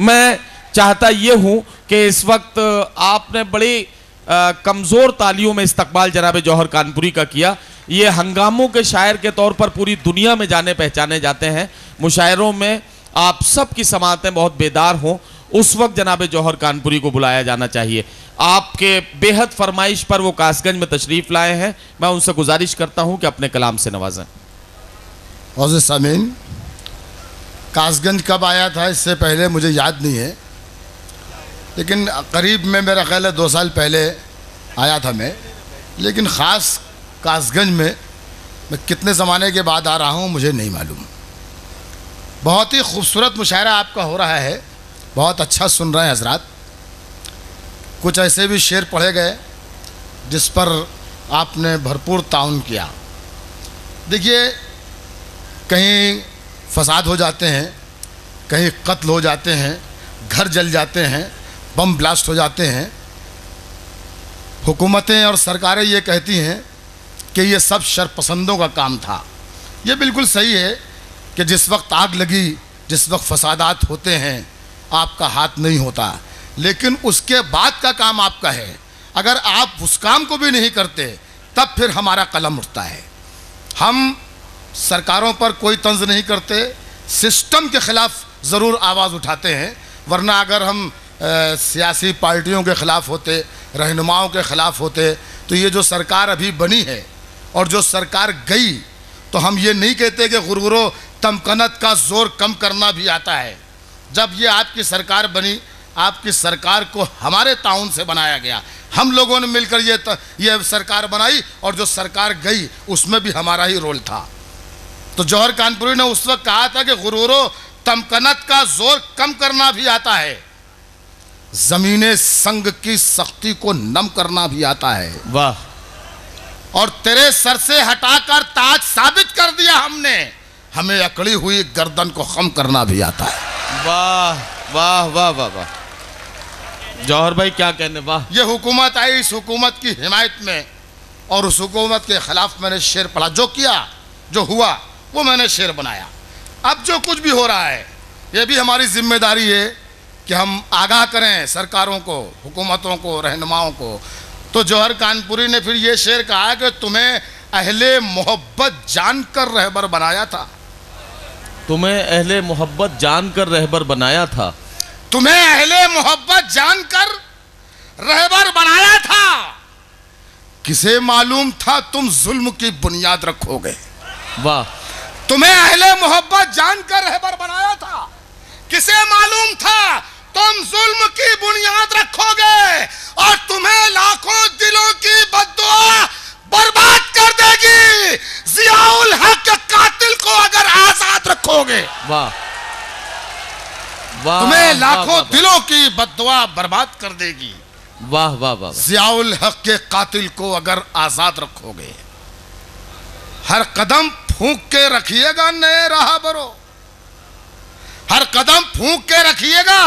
मैं चाहता ये हूँ कि इस वक्त आपने बड़ी कमज़ोर तालियों में इस्तकबाल जनाब जौहर कानपुरी का किया। ये हंगामों के शायर के तौर पर पूरी दुनिया में जाने पहचाने जाते हैं। मुशायरों में आप सब की समातें बहुत बेदार हों। उस वक्त जनाब जौहर कानपुरी को बुलाया जाना चाहिए। आपके बेहद फरमाइश पर वो कासगंज में तशरीफ़ लाए हैं। मैं उनसे गुजारिश करता हूँ कि अपने कलाम से नवाजें। कासगंज कब आया था, इससे पहले मुझे याद नहीं है। लेकिन करीब में मेरा ख्याल है दो साल पहले आया था मैं। लेकिन ख़ास कासगंज में मैं कितने ज़माने के बाद आ रहा हूँ, मुझे नहीं मालूम। बहुत ही खूबसूरत मुशायरा आपका हो रहा है, बहुत अच्छा सुन रहे हैं हजरात। कुछ ऐसे भी शेर पढ़े गए, जिस पर आपने भरपूर ताउन किया। देखिए, कहीं फसाद हो जाते हैं, कहीं कत्ल हो जाते हैं, घर जल जाते हैं, बम ब्लास्ट हो जाते हैं। हुकूमतें और सरकारें ये कहती हैं कि ये सब शरपसंदों का काम था। ये बिल्कुल सही है कि जिस वक्त आग लगी, जिस वक्त फसादात होते हैं, आपका हाथ नहीं होता। लेकिन उसके बाद का काम आपका है। अगर आप उस काम को भी नहीं करते, तब फिर हमारा कलम उठता है। हम सरकारों पर कोई तंज नहीं करते, सिस्टम के ख़िलाफ़ ज़रूर आवाज़ उठाते हैं, वरना अगर हम सियासी पार्टियों के ख़िलाफ़ होते, रहनुमाओं के ख़िलाफ़ होते तो ये जो सरकार अभी बनी है और जो सरकार गई तो हम ये नहीं कहते कि गुरगुरो, तमकनत का ज़ोर कम करना भी आता है। जब ये आपकी सरकार बनी, आपकी सरकार को हमारे ताउन से बनाया गया। हम लोगों ने मिलकर ये ये सरकार बनाई और जो सरकार गई, उसमें भी हमारा ही रोल था। तो जौहर कानपुरी ने उस वक्त कहा था कि गुरूरो तमकनत का ज़ोर कम करना भी आता है। जमीने संग की सख्ती को नम करना भी आता है। वाह। और तेरे सर से हटाकर ताज साबित कर दिया हमने। हमें अकड़ी हुई गर्दन को खम करना भी आता है। वाह वाह वाह वाह वाह। जौहर भाई क्या कहने वाह। ये हुकूमत आई इस हुकूमत की हिमायत में। और उस हुकूमत के खिलाफ मैंने शेर पढ़ा। जो किया जो हुआ वो मैंने शेर बनाया। अब जो कुछ भी हो रहा है ये भी हमारी ज़िम्मेदारी है कि हम आगाह करें सरकारों को हुकूमतों को रहनुमाओं को। तो जौहर कानपुरी ने फिर ये शेर कहा कि तुम्हें अहले मोहब्बत जानकर रहबर बनाया था। तुम्हें अहले मोहब्बत जानकर रहबर बनाया था। तुम्हें अहले मोहब्बत जानकर रहबर बनाया था। किसे मालूम था तुम जुल्म की बुनियाद रखोगे? वाह तुम्हें अहले मोहब्बत जानकर रहबर बनाया था। किसे मालूम था? तुम जुल्म की बुनियाद रखोगे और तुम्हें लाखों दिलों की बददुआ बर्बाद कर देगी। जियाउल हक के कातिल को अगर आज़ाद रखोगे वाह। वाह तुम्हें लाखों दिलों की बददुआ बर्बाद कर देगी। वाह वाह वाह वाह। जियाउल हक के कातिल को अगर आज़ाद रखोगे हर कदम फूंक के रखिएगा नए राह बरो। हर कदम फूंक के रखिएगा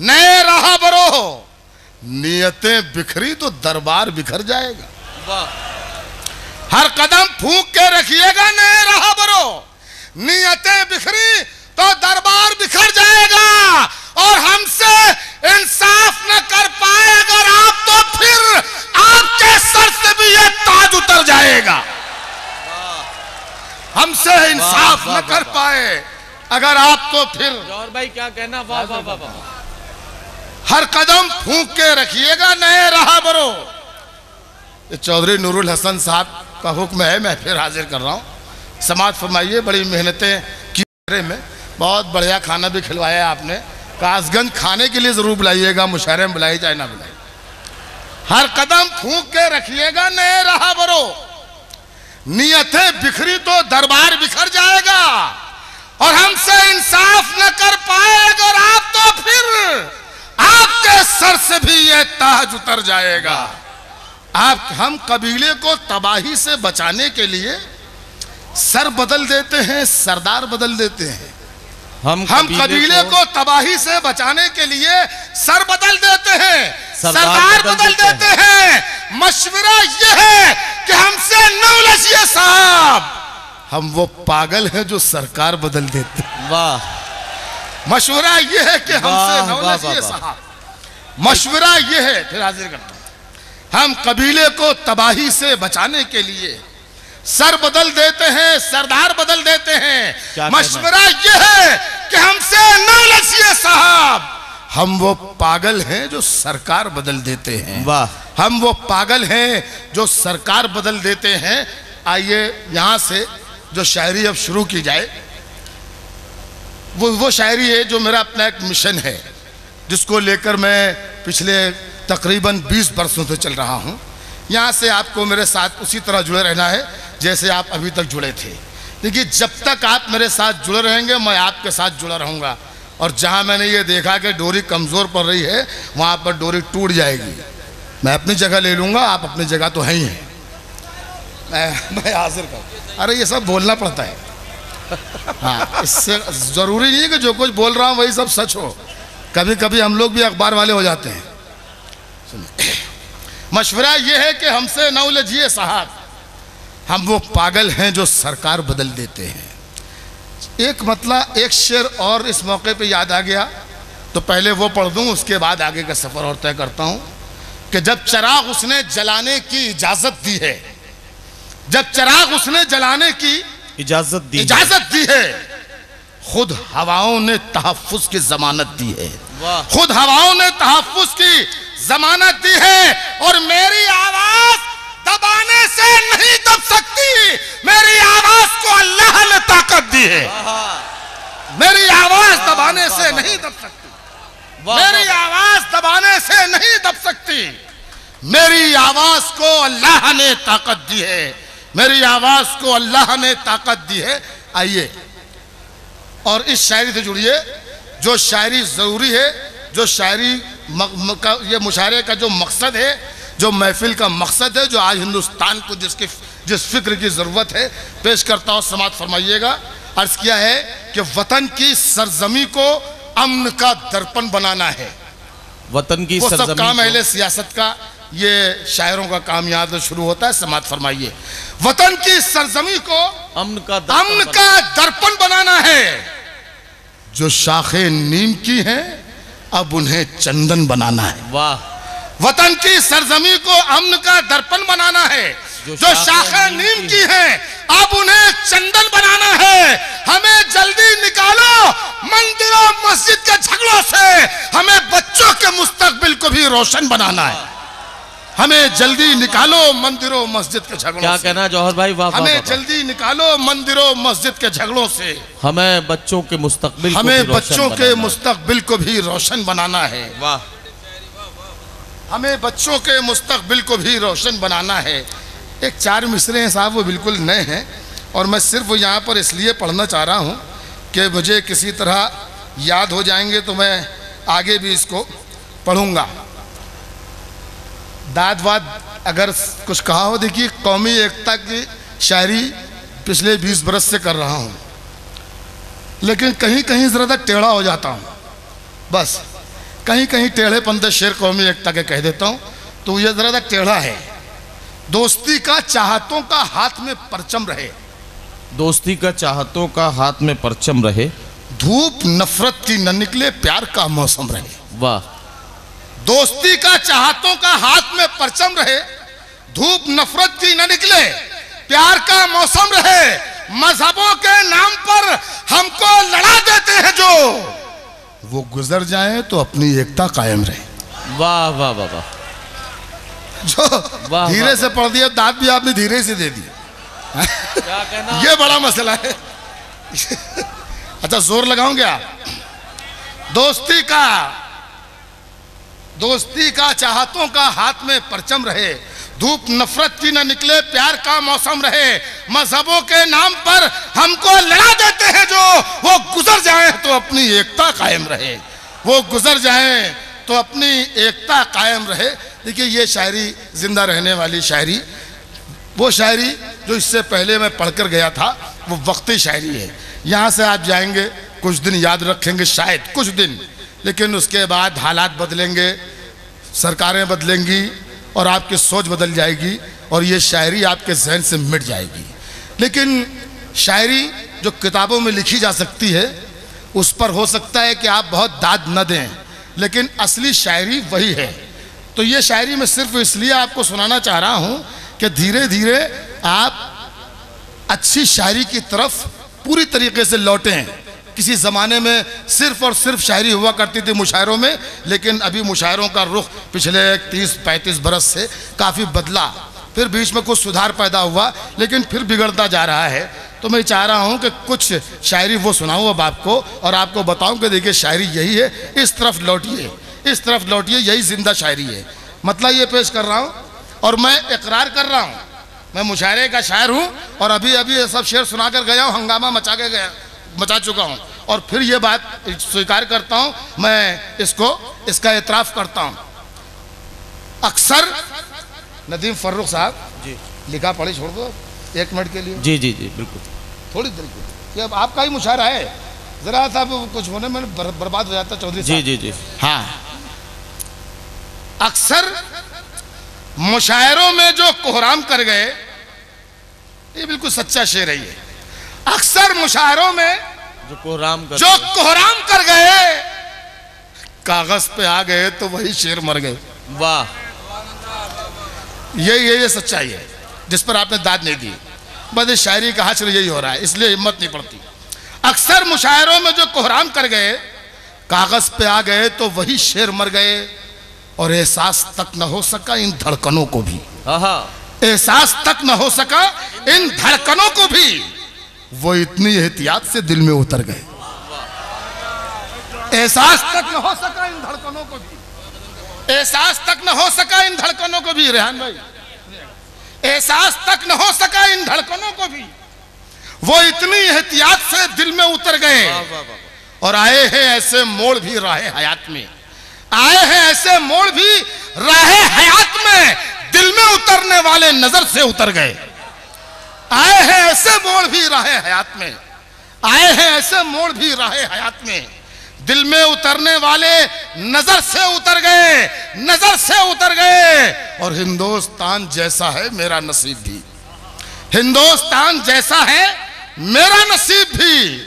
नए राह बरो। नियतें बिखरी तो दरबार बिखर जाएगा। हर कदम फूंक के रखिएगा नए राह बरो। नियतें बिखरी तो दरबार बिखर जाएगा। और हमसे इंसाफ न कर पाए अगर आप तो फिर आपके सर से भी ये ताज उतर जाएगा। हमसे इंसाफ न कर पाए। अगर आप तो फिर जौहर भाई क्या कहना? वाह वाह वाह वाह। हर कदम फूंक के रखिएगा नए रहा बरो ये चौधरी नूरुल हसन साहब का हुक्म है मैं फिर हाजिर कर रहा हूँ। समाज फरमाइए बड़ी मेहनतें की मुशायरे में। बहुत बढ़िया खाना भी खिलवाया आपने। कासगंज खाने के लिए ज़रूर बुलाइएगा मुशायरे में बुलाई चाहे ना बुलाई। हर कदम फूंक के रखिएगा नए रहा बरो नियतें बिखरी तो दरबार बिखर जाएगा। और हमसे इंसाफ न कर पाएगा और आप तो फिर आपके सर से भी यह ताज उतर जाएगा। आप, हम कबीले को तबाही से बचाने के लिए सर बदल देते हैं, सरदार बदल देते हैं। हम हम कबीले को तबाही से बचाने के लिए सर बदल देते हैं। सरदार बदल बदल देते हैं। मशवरा यह है कि हमसे न उलझिए साहब। हम वो पागल हैं जो सरकार बदल देते वाह। मशवरा यह है कि हमसे न उलझिए। साहब। मशवरा यह है फिर हाजिर करता हूँ। हम कबीले को तबाही से बचाने के लिए सर बदल देते हैं सरदार बदल देते हैं। मशवरा यह है कि हमसे न साहब। हम वो पागल हैं जो सरकार बदल देते हैं। वाह। हम वो पागल हैं जो सरकार बदल देते हैं। आइए यहाँ से जो शायरी अब शुरू की जाए। वो वो शायरी है जो मेरा अपना एक मिशन है जिसको लेकर मैं पिछले तकरीबन 20 बरसों से चल रहा हूँ। यहाँ से आपको मेरे साथ उसी तरह जुड़े रहना है जैसे आप अभी तक जुड़े थे। देखिए, जब तक आप मेरे साथ जुड़े रहेंगे, मैं आपके साथ जुड़ा रहूँगा। और जहाँ मैंने ये देखा कि डोरी कमज़ोर पड़ रही है, वहाँ पर डोरी टूट जाएगी। मैं अपनी जगह ले लूँगा, आप अपनी जगह तो है ही। हैं मैं मैं हाजिर कर। अरे, ये सब बोलना पड़ता है। हाँ इससे ज़रूरी नहीं है कि जो कुछ बोल रहा हूँ, वही सब सच हो। कभी कभी हम लोग भी अखबार वाले हो जाते हैं। मशवरा ये है कि हमसे न उलझिए साहब। हम वो पागल हैं जो सरकार बदल देते हैं। एक मतलब एक शेर और इस मौके पे याद आ गया। तो पहले वो पढ़ दूँ उसके बाद आगे का सफ़र और तय करता हूँ कि जब चराग उसने जलाने की इजाज़त दी है जब चराग उसने जलाने की इजाज़त दी इजाज़त दी है खुद हवाओं ने तहफ़ुज़ की जमानत दी है। खुद हवाओं ने तहफ़ुज़ की जमानत दी है और मेरी आवाज़ दबाने से नहीं दब सकती। मेरी आवाज़ को अल्लाह ने ताकत दी है। मेरी आवाज़ दबाने से नहीं दब सकती। मेरी आवाज़ दबाने से नहीं दब सकती। मेरी आवाज़ को अल्लाह ने ताकत दी है। मेरी आवाज़ को अल्लाह ने ताकत दी है। आइए। और इस शायरी से जुड़िए। जो शायरी ज़रूरी है जो शायरी म, म, का ये मुशायरे का जो मकसद है जो महफिल का मकसद है जो आज हिंदुस्तान को जिसकी जिस फ़िक्र की ज़रूरत है पेश करता हूँ समात फरमाइएगा। अर्ज़ किया है कि वतन की सरजमी को अमन का दर्पण बनाना है। वतन की वो सब काम अहले सियासत का ये शायरों का काम यहाँ से शुरू होता है समाज फरमाइए। वतन की सरजमी को अमन का अमन का दर्पण बनाना है। जो शाखें नीम की हैं अब उन्हें चंदन बनाना है। वाह। वतन की सरजमी को अमन का दर्पण बनाना है। जो शाखें नीम की। हैं अब उन्हें चंदन बनाना है। हमें जल्दी निकालो मंदिरों मस्जिद के झगड़ों से। हमें बच्चों के मुस्तकबिल को भी रोशन बनाना है। हमें जल्दी निकालो मंदिरों मस्जिद के झगड़ों क्या से। कहना जौहर भाई? वाह हमें वाह। जल्दी निकालो मंदिरों मस्जिद के झगड़ों से। हमें बच्चों के मुस्तकबिल हमें बच्चों के मुस्तकबिल को भी रोशन बनाना है। वाह। हमें बच्चों के मुस्तकबिल को भी रोशन बनाना है। एक चार मिसरे हैं साहब, वो बिल्कुल नए हैं। और मैं सिर्फ़ यहाँ पर इसलिए पढ़ना चाह रहा हूँ कि मुझे किसी तरह याद हो जाएँगे तो मैं आगे भी इसको पढ़ूँगा। दाद वाद अगर कुछ कहा हो, देखिए, कौमी एकता की शायरी पिछले बीस बरस से कर रहा हूँ। लेकिन कहीं कहीं ज़रा टेढ़ा हो जाता हूँ। बस। कहीं कहीं टेढ़े पंथे शेर कौमी एकता के कह देता हूँ तो ये ज़रा टेढ़ा है। दोस्ती का चाहतों का हाथ में परचम रहे। दोस्ती का चाहतों का हाथ में परचम रहे। धूप नफरत की न निकले प्यार का मौसम रहे। वाह। दोस्ती का चाहतों का हाथ में परचम रहे। धूप नफरत की न निकले प्यार का मौसम रहे। मजहबों के नाम पर हमको लड़ा देते हैं जो। वो गुजर जाए तो अपनी एकता कायम रहे। वाह वाह वाह वाह। जो वाह, धीरे वाह। से पढ़ दिया दांत भी आपने धीरे से दे दिया। ये बड़ा मसला है। अच्छा ज़ोर लगाऊँगे आप? दोस्ती का दोस्ती का चाहतों का हाथ में परचम रहे। धूप नफरत की न निकले प्यार का मौसम रहे। मजहबों के नाम पर हमको लड़ा देते हैं जो वो गुजर जाए तो अपनी एकता कायम रहे। वो गुजर जाए तो अपनी एकता कायम रहे। देखिए, ये शायरी, ज़िंदा रहने वाली शायरी, वो शायरी जो इससे पहले मैं पढ़कर गया था, वो वक्ती शायरी है। यहाँ से आप जाएँगे, कुछ दिन याद रखेंगे, शायद कुछ दिन, लेकिन उसके बाद हालात बदलेंगे, सरकारें बदलेंगी, और आपकी सोच बदल जाएगी, और ये शायरी आपके जहन से मिट जाएगी। लेकिन शायरी जो किताबों में लिखी जा सकती है उस पर हो सकता है कि आप बहुत दाद न दें, लेकिन असली शायरी वही है। तो ये शायरी मैं सिर्फ़ इसलिए आपको सुनाना चाह रहा हूँ कि धीरे धीरे आप अच्छी शायरी की तरफ़ पूरी तरीके से लौटें। किसी ज़माने में सिर्फ़ और सिर्फ़ शायरी हुआ करती थी मुशायरों में, लेकिन अभी मुशायरों का रुख पिछले तीस, पैंतीस बरस से काफ़ी बदला। फिर बीच में कुछ सुधार पैदा हुआ, लेकिन फिर बिगड़ता जा रहा है। तो मैं चाह रहा हूँ कि कुछ शायरी वो सुनाऊँ अब आपको और आपको बताऊँ कि देखिए शायरी यही है इस तरफ़ लौटिए इस तरफ़ लौटिए यही ज़िंदा शायरी है। मतलब ये पेश कर रहा हूँ और मैं इकरार कर रहा हूँ। मैं मुशायरे का शायर हूँ और अभी अभी ये सब शेर सुना कर गया हूँ हंगामा मचा के गया मचा चुका हूँ और फिर ये बात स्वीकार करता हूँ मैं इसको इसका एतराफ़ करता हूँ। अक्सर नदीम फर्रुख साहब जी। लिखा पढ़ी छोड़ दो। एक मिनट के लिए? जी जी जी बिल्कुल। थोड़ी देर के लिए। अब आपका ही मुशायरा है। ज़रा सा कुछ होने में बर, बर्बाद हो जाता चौधरी जी जी जी। हाँ। अक्सर मुशायरों में जो कोहराम कर गए ये बिल्कुल सच्चा शेर है ये। अक्सर मुशायरों में जो कोहराम कर जो कोहराम कर गए कागज़ पे आ गए तो वही शेर मर गए। वाह। ये ये ये सच्चाई है जिस पर आपने दाद नहीं दी। इस शायरी का हासिल यही हो रहा है इसलिए हिम्मत नहीं पड़ती। अक्सर मुशायरों में जो कोहराम कर गए कागज़ पे आ गए तो वही शेर मर गए और एहसास तक न हो सका इन धड़कनों को भी। एहसास तक न हो सका इन धड़कनों को भी। वो इतनी एहतियात से दिल में उतर गए। एहसास तक न हो सका इन धड़कनों को भी। एहसास तक न हो सका इन धड़कनों को भी रेहान भाई। एहसास तक न हो सका इन धड़कनों को भी। वो इतनी एहतियात से दिल में उतर गए। और आए हैं ऐसे मोड़ भी राह हयात में। आए हैं ऐसे मोड़ भी राह हयात में। दिल में उतरने वाले नज़र से उतर गए। आए हैं ऐसे मोड़ भी राह हयात में। आए हैं ऐसे मोड़ भी राह हयात में। दिल में उतरने वाले नज़र से उतर गए, नज़र से उतर गए। और हिंदुस्तान जैसा है, मेरा नसीब भी। हिंदुस्तान जैसा है, मेरा नसीब भी।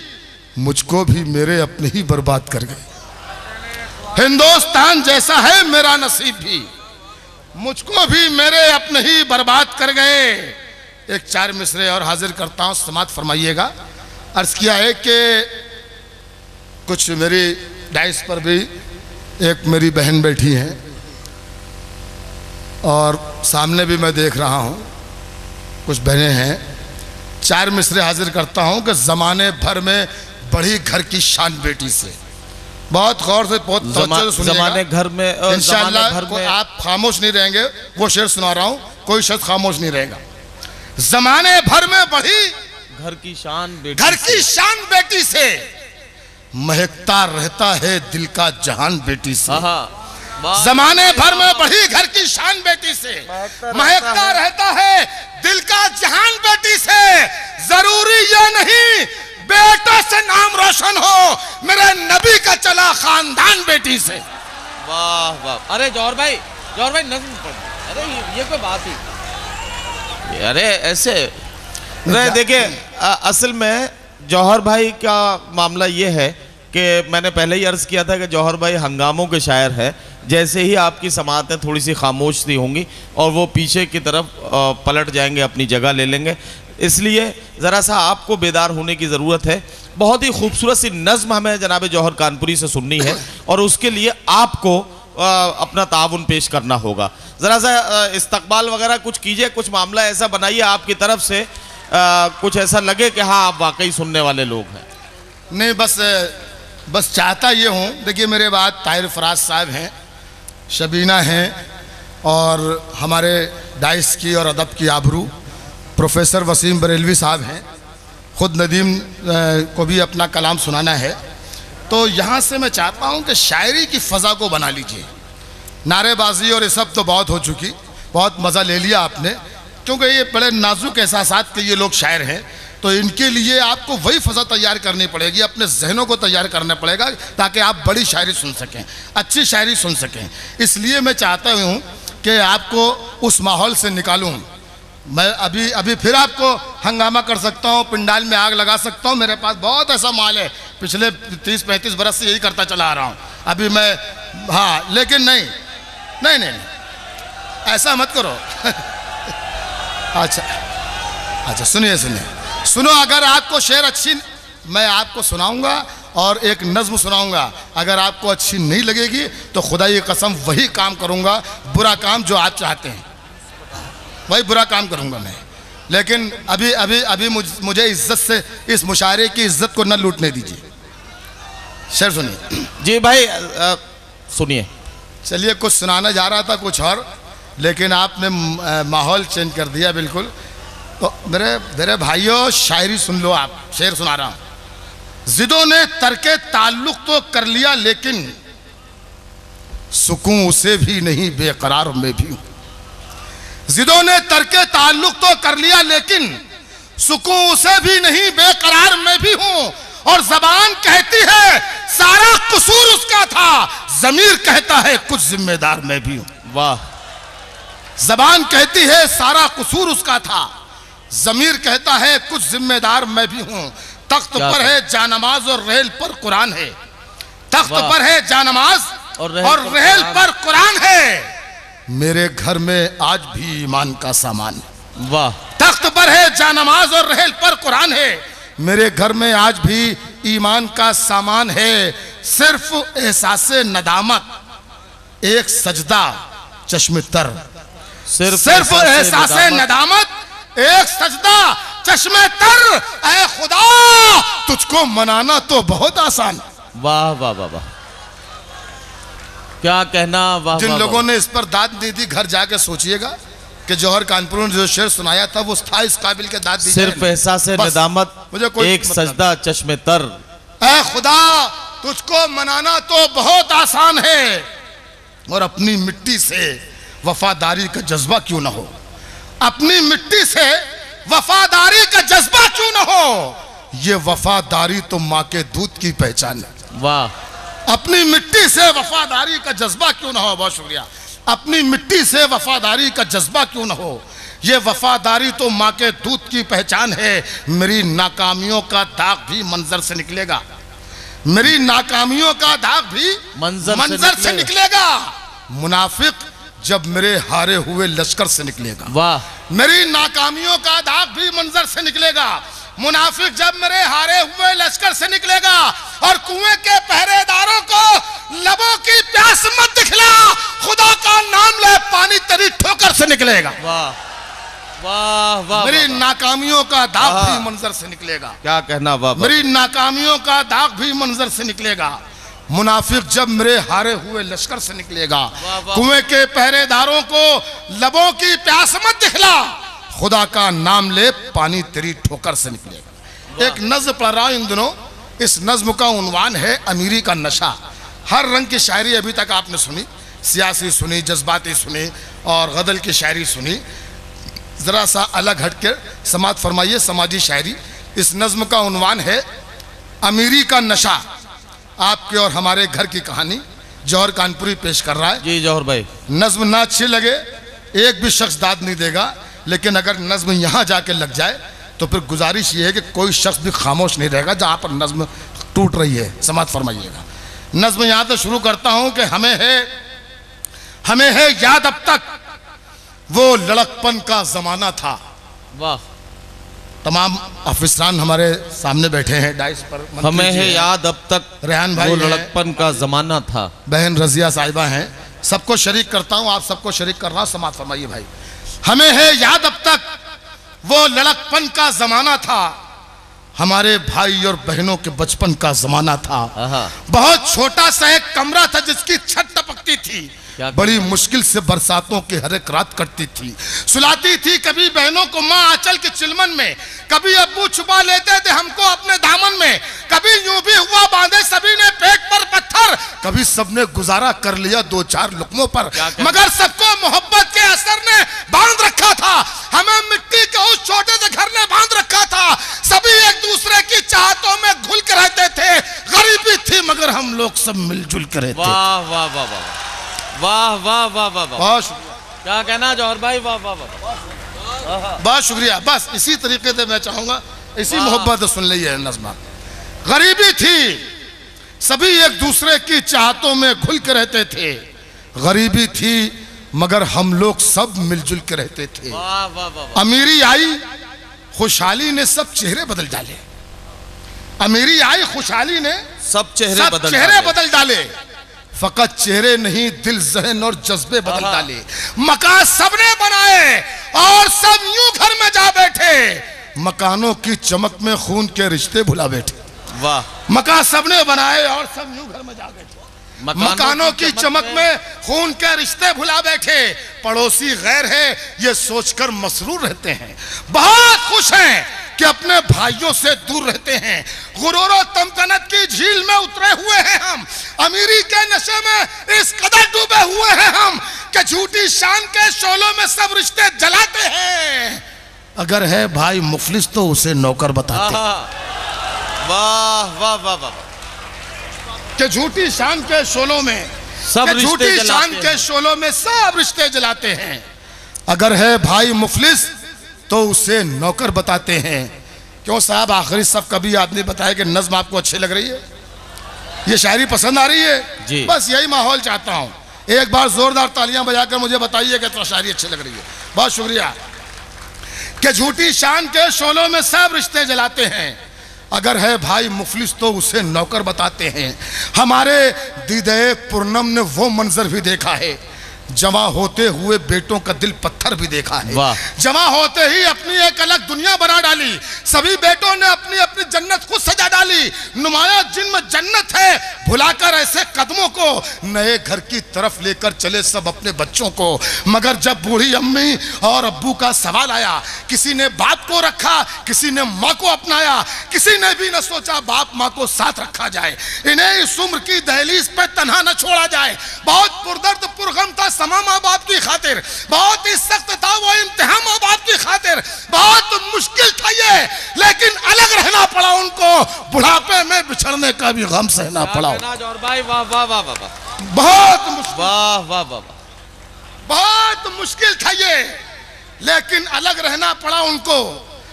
मुझको भी मेरे अपने ही बर्बाद कर गए। हिंदुस्तान जैसा है, मेरा नसीब भी। मुझको भी मेरे अपने ही बर्बाद कर गए। एक चार मिसरे और हाजिर करता हूँ, समाप्त फरमाइएगा। अर्ज़ किया है कि कुछ मेरी डाइस पर भी एक मेरी बहन बैठी हैं और सामने भी मैं देख रहा हूँ कुछ बहनें हैं। चार मिसरे हाजिर करता हूँ कि ज़माने भर में बड़ी घर की शान बेटी से। बहुत गौर से बहुत जमा। जमाने घर में में आप खामोश नहीं रहेंगे वो शेर सुना रहा हूँ कोई शख्स खामोश नहीं रहेगा। जमाने भर में बढ़ी घर की शान बेटी घर की शान बेटी से। महकता रहता है दिल का जहान बेटी से। जमाने भर में बढ़ी घर की शान बेटी से। महकता रहता है। दिल का जहान बेटी से। ज़रूरी ये नहीं बेटा से नाम रोशन हो मेरे नबी का चला खानदान बेटी से। वाह वाह। अरे जौहर भाई जौहर भाई नज्म पढ़ अरे ये, कोई बात ही। अरे ऐसे देखिए असल में जौहर भाई का मामला ये है कि मैंने पहले ही अर्ज़ किया था कि जौहर भाई हंगामों के शायर है। जैसे ही आपकी समातें थोड़ी सी खामोश सी होंगी और वो पीछे की तरफ़ पलट जाएँगे, अपनी जगह ले लेंगे। इसलिए ज़रा सा आपको बेदार होने की ज़रूरत है। बहुत ही खूबसूरत सी नज़म हमें जनाब जौहर कानपुरी से सुननी है और उसके लिए आपको अपना ताउन पेश करना होगा। ज़रा सा इस्तबाल वगैरह कुछ कीजिए, कुछ मामला ऐसा बनाइए आपकी तरफ़ से अ, कुछ ऐसा लगे कि हाँ आप वाकई सुनने वाले लोग हैं। नहीं बस बस चाहता ये हूँ। देखिए मेरे बाद ताहिर फराज साहब हैं शबीना हैं और हमारे डाइस की और अदब की आबरू प्रोफेसर वसीम बरेलवी साहब हैं। ख़ुद नदीम को भी अपना कलाम सुनाना है। तो यहाँ से मैं चाहता हूँ कि शायरी की फ़ज़ा को बना लीजिए। नारेबाजी और ये सब तो बहुत हो चुकी बहुत मज़ा ले लिया आपने। क्योंकि ये बड़े नाजुक एहसास के ये लोग शायर हैं तो इनके लिए आपको वही फ़ज़ा तैयार करनी पड़ेगी अपने जहनों को तैयार करना पड़ेगा ताकि आप बड़ी शायरी सुन सकें अच्छी शायरी सुन सकें। इसलिए मैं चाहता हूँ कि आपको उस माहौल से निकालूँ। मैं अभी अभी फिर आपको हंगामा कर सकता हूँ पिंडाल में आग लगा सकता हूँ मेरे पास बहुत ऐसा माल है पिछले तीस पैंतीस बरस से यही करता चला आ रहा हूँ। अभी मैं हाँ लेकिन नहीं नहीं नहीं, नहीं ऐसा मत करो। अच्छा। अच्छा सुनिए सुनिए। सुनो अगर आपको शेर अच्छी मैं आपको सुनाऊँगा और एक नज्म सुनाऊँगा। अगर आपको अच्छी नहीं लगेगी तो खुदा की कसम वही काम करूँगा बुरा काम जो आप चाहते हैं। वही बुरा काम करूँगा मैं। लेकिन अभी अभी अभी मुझ, मुझे इज़्ज़त से इस मुशायरे की इज़्ज़त को न लूटने दीजिए। शेर सुनिए। जी भाई सुनिए। चलिए कुछ सुनाना जा रहा था कुछ और। लेकिन आपने माहौल चेंज कर दिया बिल्कुल। तो मेरे मेरे भाइयों, शायरी सुन लो आप, शेर सुना रहा हूँ। जिदों ने तरके ताल्लुक तो कर लिया, लेकिन सुकून उसे भी नहीं, बेकरार में भी हूँ। जिदों ने तरके ताल्लुक तो कर लिया, लेकिन सुकून उसे भी नहीं, बेकरार में भी हूँ। और जबान कहती है, सारा कसूर उसका था, जमीर कहता है, कुछ जिम्मेदार मैं भी हूँ। वाह। जबान कहती है सारा कसूर उसका था। जमीर कहता है कुछ जिम्मेदार मैं भी हूँ। तख्त पर है जानमाज और रेल पर कुरान है। तख्त पर है जानमाज और और रेल रेल, पर कुरान। पर कुरान है। मेरे घर में आज भी ईमान का सामान। वाह। तख्त पर है जानमाज और रेल पर कुरान है। मेरे घर में आज भी ईमान का सामान है। सिर्फ़ एहसास नदामत एक सजदा चश्म तर। सिर्फ़ सिर्फ़ एहसास नदामत। नदामत एक सजदा चश्मे तर ए खुदा तुझको मनाना तो बहुत आसान वाह वाह वाह वाह क्या कहना वाह जिन वाह, लोगों वाह। ने इस पर दाद दी थी घर जाके सोचिएगा कि जौहर कानपुर ने जो शेर सुनाया था वो था इस काबिल के दाद दी सिर्फ़। एहसास नदामत मुझे कोई एक सजदा चश्मे तर ए खुदा तुझको मनाना तो बहुत आसान है और अपनी मिट्टी से वफादारी का जज्बा क्यों ना हो? अपनी मिट्टी से वफादारी का जज्बा क्यों ना हो? ये वफादारी तो माँ के दूध की पहचान है। वाह। अपनी मिट्टी से वफादारी का जज्बा क्यों ना हो? बहुत शुक्रिया। अपनी मिट्टी से वफादारी का जज्बा क्यों ना हो? ये वफादारी तो माँ के दूध की पहचान है। मेरी नाकामियों का दाग भी मंजर से निकलेगा। मेरी नाकामियों का दाग भी मंजर से मंजर से निकलेगा। निकलेगा। मुनाफिक जब मेरे हारे हुए लश्कर से निकलेगा। वाह। मेरी नाकामियों का दाग भी मंजर से निकलेगा। मुनाफिक जब मेरे हारे हुए लश्कर से निकलेगा और कुएँ के पहरेदारों को लबों की प्यास मत दिखला खुदा का नाम ले पानी तेरी ठोकर से निकलेगा। वाह। वाह वाह मेरी। नाकामियों का दाग। भी मंजर से निकलेगा। क्या कहना वाह वाह। मेरी नाकामियों का दाग भी मंजर से निकलेगा। मुनाफिक जब मेरे हारे हुए लश्कर से निकलेगा। कुएँ के पहरेदारों को लबों की प्यास मत दिखला। खुदा का नाम ले पानी तेरी ठोकर से निकलेगा। एक नज्म पढ़ रहा इन दिनों। इस नज्म का उन्वान है अमीरी का नशा। हर रंग की शायरी अभी तक आपने सुनी। सियासी सुनी जज्बाती सुनी और गदल की शायरी सुनी। ज़रा सा अलग हट के समाज फरमाइए समाजी शायरी। इस नज्म का उन्वान है अमीरी का नशा। आपके और हमारे घर की कहानी जौहर कानपुरी पेश कर रहा है। जी जौहर भाई। नज्म ना अच्छी लगे एक भी शख्स दाद नहीं देगा लेकिन अगर नज्म यहाँ जाके लग जाए तो फिर गुजारिश ये है कि कोई शख्स भी खामोश नहीं रहेगा जहाँ पर नज्म टूट रही है। समाज फरमाइएगा। नज्म यहाँ से शुरू करता हूँ कि हमें है हमें है याद अब तक वो लड़कपन का जमाना था। वाह। तमाम अफिसरान हमारे सामने बैठे हैं डाइस पर। हमें है याद अब तक रेहान भाई लड़कपन का जमाना था। बहन रजिया साहिबा हैं। सबको शरीक करता हूँ आप सबको शरीक कर रहा हूँ समाज फरमाइए भाई। हमें है याद अब तक वो लड़कपन का जमाना था। हमारे भाई और बहनों के बचपन का जमाना था। बहुत छोटा सा एक कमरा था जिसकी छत टपकती थी। बड़ी मुश्किल से बरसातों की हर एक रात कटती थी। सुलाती थी कभी बहनों को माँ आंचल के चिलमन में कभी अब्बू छुपा लेते थे हमको अपने दामन में कभी यूँ भी हुआ बांधे सभी ने पेट पर पत्थर कभी सबने गुजारा कर लिया दो चार लुकमों पर। मगर सबको मोहब्बत के असर ने बाँध रखा था। हमें मिट्टी के उस छोटे से घर ने बाँध रखा था। सभी एक दूसरे की चाहतों में घुल कर रहते थे। गरीबी थी मगर हम लोग सब मिलजुल कर रहते थे। वाह वाह वाह वाह। वाह वाह वाह वाह वाह। बहुत शुक्रिया। क्या कहना जौहर भाई? वाह वाह वाह। बहुत शुक्रिया। बस इसी तरीके से मैं चाहूँगा इसी मोहब्बत सुन ली है नजमा। गरीबी थी सभी एक दूसरे की चाहतों में घुल के रहते थे। गरीबी थी मगर हम लोग सब मिलजुल के रहते थे। वाह वाह वाह। अमीरी आई खुशहाली ने सब चेहरे बदल डाले। अमीरी आई खुशहाली ने सब चेहरे सब बदल चेहरे डाले। बदल डाले। फकत चेहरे नहीं दिल जहन और जज्बे बदल डाले। मकान सबने बनाए और सब यूँ घर में जा बैठे। मकानों की चमक में खून के रिश्ते भुला बैठे। वाह। मकान सबने बनाए और सब यूँ घर में जा बैठे। मकानों की चमक में खून के रिश्ते भुला बैठे। पड़ोसी गैर है ये सोचकर मसरूर रहते हैं। बहुत खुश हैं। कि अपने भाइयों से दूर रहते हैं। गुरूर और तमतनत की झील में उतरे हुए हैं हम। अमीरी के नशे में इस कदर डूबे हुए हैं हम कि झूठी शान के शोलों में सब रिश्ते जलाते हैं। अगर है भाई मुफलिस तो उसे नौकर बताते। वाह वाह वाह वाह कि झूठी शान के शोलों में सब झूठी शान के शोलों में सब रिश्ते जलाते हैं। अगर है भाई मुफलिस तो उसे नौकर बताते हैं। क्यों साहब आखिरी सब कभी आदमी बताया कि नज्म आपको अच्छी लग रही है? ये शायरी पसंद आ रही है? जी। बस यही माहौल चाहता हूँ। एक बार जोरदार तालियाँ बजाकर मुझे बताइए कि तो शायरी अच्छी लग रही है। बहुत शुक्रिया। कि झूठी शान के शोलों में सब रिश्ते जलाते हैं। अगर है भाई मुफलिस तो उसे नौकर बताते हैं। हमारे दीदे पूर्णम ने वो मंजर भी देखा है। जमा होते हुए बेटों का दिल पत्थर भी देखा है। जमा होते ही अपनी एक अलग दुनिया बना डाली। सभी बेटों ने अपनी अपनी जन्नत खुद सजा डाली। नुमाया जिनमें जन्नत है भुलाकर ऐसे कदमों को नए घर की तरफ़ लेकर चले सब अपने बच्चों को। मगर जब बूढ़ी अम्मी और अब्बू का सवाल आया किसी ने बाप को रखा किसी ने माँ को अपनाया किसी ने भी न सोचा बाप माँ को साथ रखा जाए। इन्हें इस उम्र की दहलीज पे तनहा न छोड़ा जाए। बहुत पुरदर्द पुरगम था समा माँ बाप की खातिर बहुत ही सख्त था वो इम्तिहान माँ बाप की खातिर। बहुत मुश्किल था ये लेकिन अलग रहना पड़ा उनको। बुढ़ापे में बिछड़ने का भी गम सहना पड़ा। और भाई वाह वाह वाह वाह वाह। बहुत मुश्किल। वाह वाह वाह वाह। बहुत मुश्किल था ये लेकिन अलग रहना पड़ा उनको।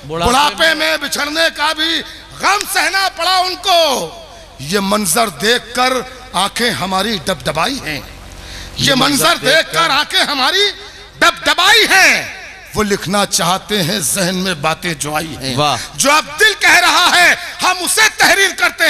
बुढ़ापे बुढ़ापे में बिछड़ने का भी गम सहना पड़ा उनको। ये मंजर देखकर आँखें हमारी डबडबाई हैं। ये मंजर देखकर आके हमारी दबदबाई है वो लिखना चाहते हैं जहन में बातें जो आई हैं। जो अब दिल कह रहा है हम उसे तहरीर करते